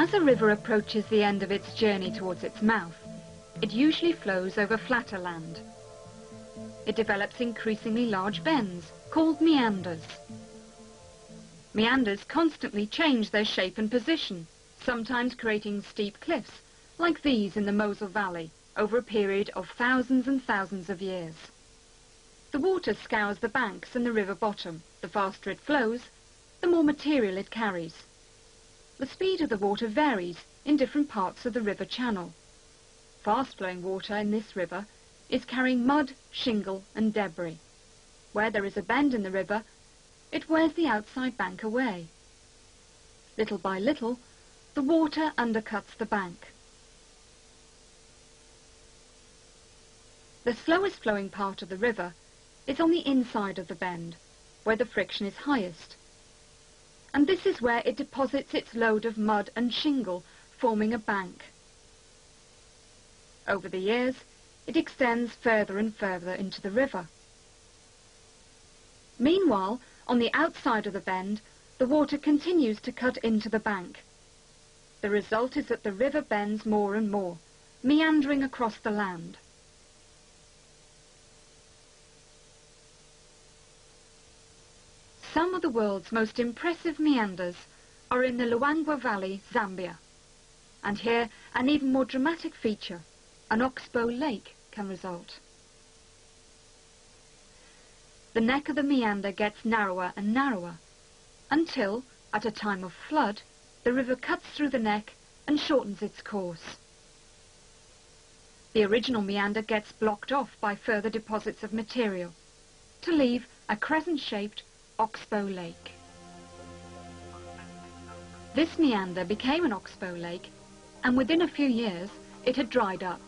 As a river approaches the end of its journey towards its mouth, it usually flows over flatter land. It develops increasingly large bends, called meanders. Meanders constantly change their shape and position, sometimes creating steep cliffs, like these in the Mosel Valley, over a period of thousands and thousands of years. The water scours the banks and the river bottom. The faster it flows, the more material it carries. The speed of the water varies in different parts of the river channel. Fast-flowing water in this river is carrying mud, shingle and debris. Where there is a bend in the river, it wears the outside bank away. Little by little, the water undercuts the bank. The slowest flowing part of the river is on the inside of the bend, where the friction is highest and this is where it deposits its load of mud and shingle, forming a bank. Over the years, it extends further and further into the river. Meanwhile, on the outside of the bend, the water continues to cut into the bank. The result is that the river bends more and more, meandering across the land. Some of the world's most impressive meanders are in the Luangwa Valley, Zambia. And here, an even more dramatic feature, an oxbow lake, can result. The neck of the meander gets narrower and narrower, until, at a time of flood, the river cuts through the neck and shortens its course. The original meander gets blocked off by further deposits of material, to leave a crescent-shaped Oxbow Lake. This meander became an oxbow lake and within a few years it had dried up.